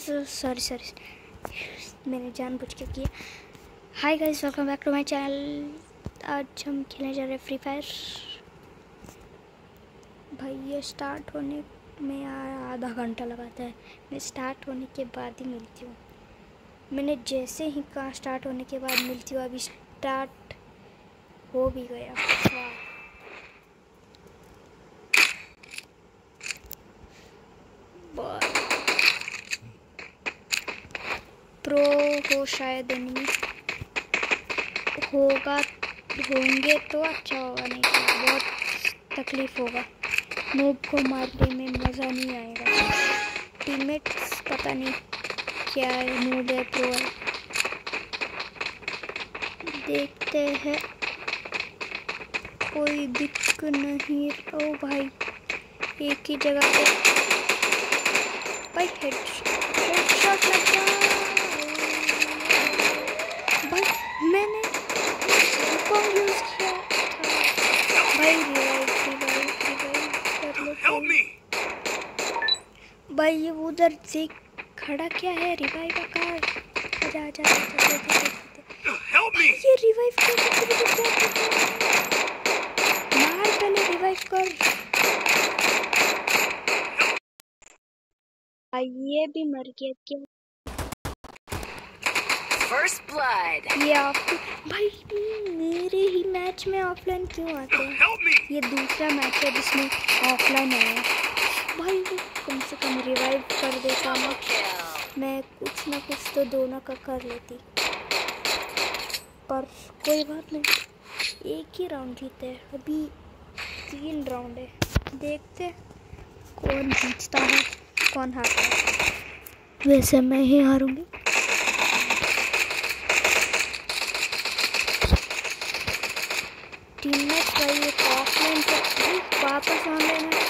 Sorry sorry मैंने जानबूझ के किया। Hi guys welcome back to my channel आज हम खेलने जा रहे हैं फ्री फायर भाई, ये स्टार्ट होने में आधा घंटा लगाता है। मैं स्टार्ट होने के बाद ही मिलती हूँ। मैंने जैसे ही कहा स्टार्ट होने के बाद मिलती हूँ, अभी स्टार्ट हो भी गया। वाह। प्रो हो शायद नहीं। होगा, होंगे तो अच्छा होगा, नहीं तो बहुत तकलीफ़ होगा। नूब को मारने में मज़ा नहीं आएगा। टीममेट्स पता नहीं क्या है नूब है प्रो है। देखते हैं। कोई दिक्क नहीं। ओ भाई, एक ही जगह पे। भाई हेड हेडशॉट लग गया भाई मैंने कौन यूज़ किया था। भाई रिवाइव रिवाइव रिवाइव कर लो भाई ये उधर से खड़ा क्या है? रिवाइव का आजा आजा आजा आजा! ये रिवाइव कर मार पहले रिवाइव कर। ये भी मर गया क्या? First blood. ये आपको भाई मेरे ही मैच में ऑफलाइन क्यों आते हैं? ये दूसरा मैच है जिसमें ऑफलाइन है। भाई वो कम से कम रिवाइव कर देता ना kill. मैं कुछ ना कुछ तो दोनों का कर लेती। पर कोई बात नहीं एक ही राउंड जीते हैं। अभी तीन राउंड है। देखते कौन जीतता है कौन हारता है। वैसे मैं ही हारूँगी टीममेट भाई ये ऑफलाइन पे भाई वापस ऑनलाइन है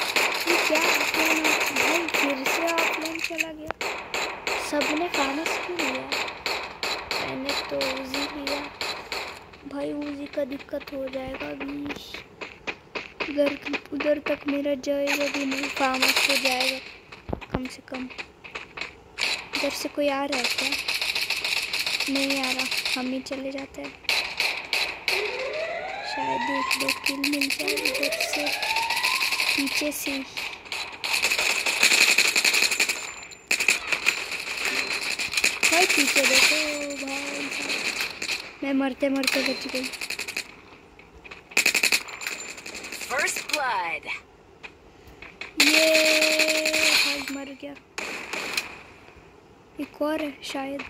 ये क्या ऑफलाइन भाई, फिर से ऑफलाइन चला गया। सबने फानस क्यों। लिया मैंने तो उजी लिया। भाई उजी का दिक्कत हो जाएगा अभी। उधर उधर तक मेरा जाएगा भी नहीं फार्मस हो जाएगा। कम से कम। इधर से कोई आ रहा है क्या? नहीं आ रहा। हम ही चले जाते हैं। शायद एक दो किल मिल जाए उधर से। पीछे से। भाई पीछे देखो भाई मैं मरते मरते बच गई। First blood. ये भाई मर गया। एक और है शायद।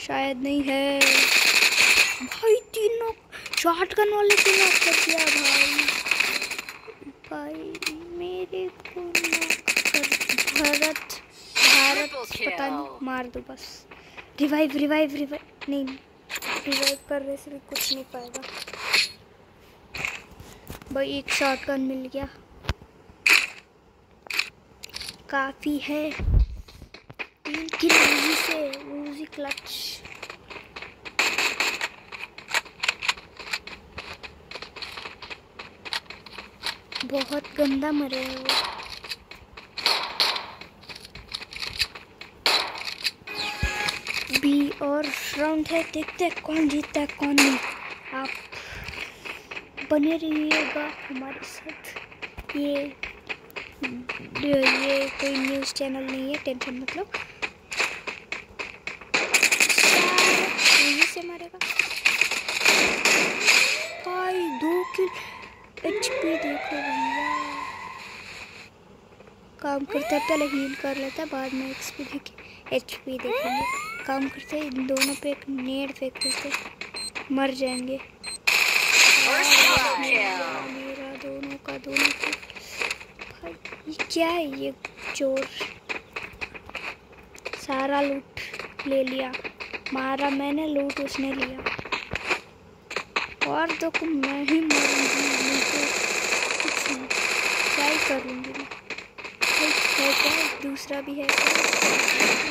शायद नहीं है। भाई तीनों शॉट गन वाले तीनों कर दिया भाई। भाई मेरे को भारत भारत पता नहीं मार दो बस। रिवाइव रिवाइव रिवाइव नहीं रिवाइव करने से भी कुछ नहीं पाएगा भाई एक शॉट गन मिल गया। काफ़ी है। तीन किल से उजी क्लच बहुत गंदा मरे हैं वो। बी और राउंड है, देखते हैं कौन जीतता है, कौन नहीं। आप बने रहिएगा हमारे साथ। ये ये कोई न्यूज़ चैनल नहीं है, टेंशन मतलब। से मारेगा। भाई, दो किल एचपी देखो भैया काम करता है पहले हील कर लेता है बाद में एक्सपी देखे एचपी देखेंगे। काम करते हैं इन दोनों पे एक नेड फेंक देते, मर जाएँगे। मेरा दोनों का दोनों का। ये क्या है ये चोर? सारा लूट ले लिया। मारा मैंने, लूट उसने लिया। और तो मैं ही मारूँगी नहीं तो कुछ नहीं क्या ही कर लूँगी मैं भाई है क्या दूसरा भी है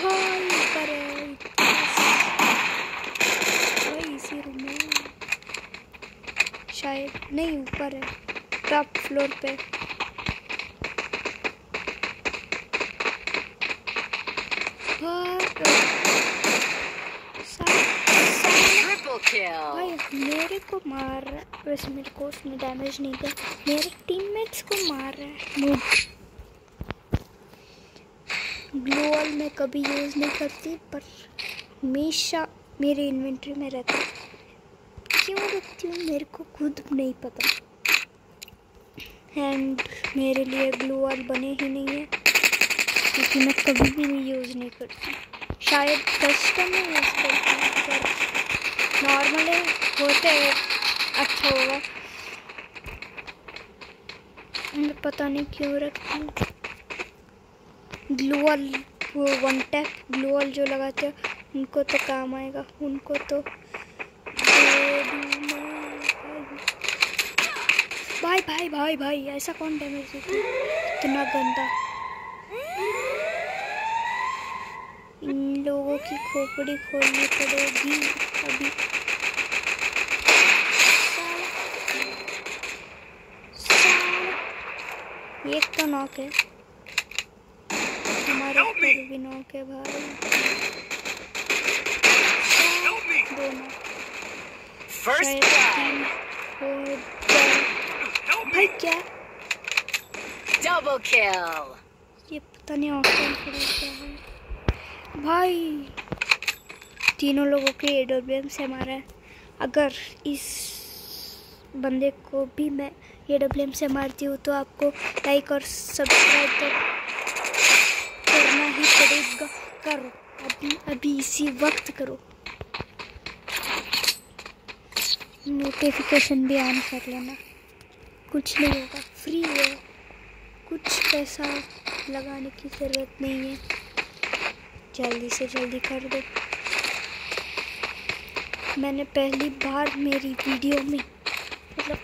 भाई ऊपर है भाई इसी रूम में शायद नहीं ऊपर है। टॉप फ्लोर पे। Triple kill. भाई मेरे को मार रहा है। वैसे मेरे को उसने डैमेज नहीं दिया मेरे टीममेट्स को मार रहा है। नूब ग्लोअल मैं कभी यूज़ नहीं करती, पर हमेशा मेरे इन्वेंट्री में रहता क्यों रखती हूँ? मेरे को खुद नहीं पता। एंड मेरे लिए ग्लोअल बने ही नहीं है, क्योंकि मैं कभी भी नहीं यूज़ नहीं करती। शायद कस्टम में यूज़ करती हूँ, पर नॉर्मली होते हैं अच्छा होगा। मैं पता नहीं क्यों रखती हूँ। ग्लूअल वो वन टैप ग्लूअल जो लगाते हैं, उनको तो काम आएगा, उनको तो भाई भाई भाई भाई, ऐसा कौन डैमेज देता इतना गंदा। इन लोगों की खोपड़ी खोलनी पड़ेगी अभी। एक तो नॉक है। भी नॉक है भाई। दो नॉक First blood. तीन जाए। भाई क्या? Double kill. ये पता नहीं ऑप्शन क्या है। भाई तीनों लोगों के एडब्ल्यूएम से मारा है अगर इस बंदे को भी मैं ए डब्ल्यू एम से मारती हूँ तो आपको लाइक और सब्सक्राइब तो ही पड़ेगा करो। अभी अभी इसी वक्त करो। नोटिफिकेशन भी ऑन कर लेना। कुछ नहीं होगा फ्री है। कुछ पैसा लगाने की ज़रूरत नहीं है। जल्दी से जल्दी कर दो। मैंने पहली बार मेरी वीडियो में मतलब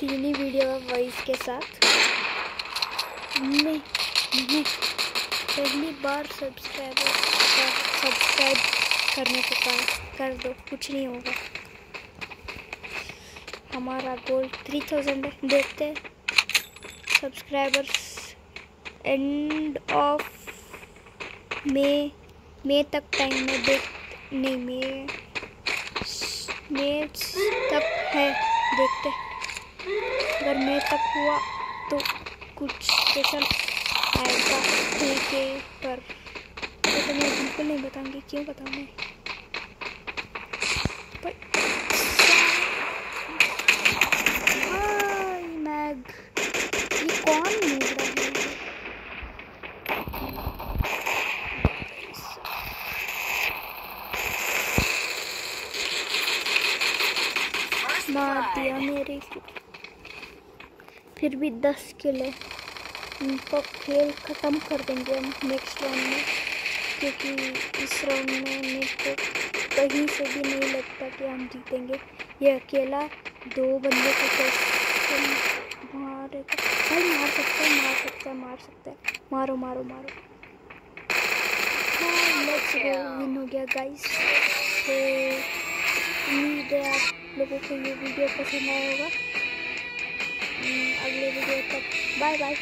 तीन ही वीडियो वॉइस के साथ। मैं पहली बार सब्सक्राइबर सब्सक्राइब करने को कहा कर दो, कुछ नहीं होगा। हमारा गोल थ्री थाउज़ेंड है। देखते हैं। Subscribers end of May May तक टाइम में देख नहीं मे मे तक है। देखते अगर मे तक हुआ तो कुछ स्पेशल आएगा ठीक है पर। ये तो मैं बिल्कुल नहीं बताऊँगी, क्यों बताऊँ मैं? मार दिया मेरे को फिर भी दस किल। इनको खेल ख़त्म कर देंगे हम नेक्स्ट राउंड में क्योंकि इस राउंड में मेरे को कहीं से भी नहीं लगता कि हम जीतेंगे। ये अकेला दो बंदे को कैसे मारेगा भाई मार सकता है मार सकता है मार सकता है। मारो मारो मारो। हाँ विन हो गया गाइस तो उम्मीद है आप लोगों को ये वीडियो पसंद आया होगा। हम्म, अगले वीडियो तक। Bye bye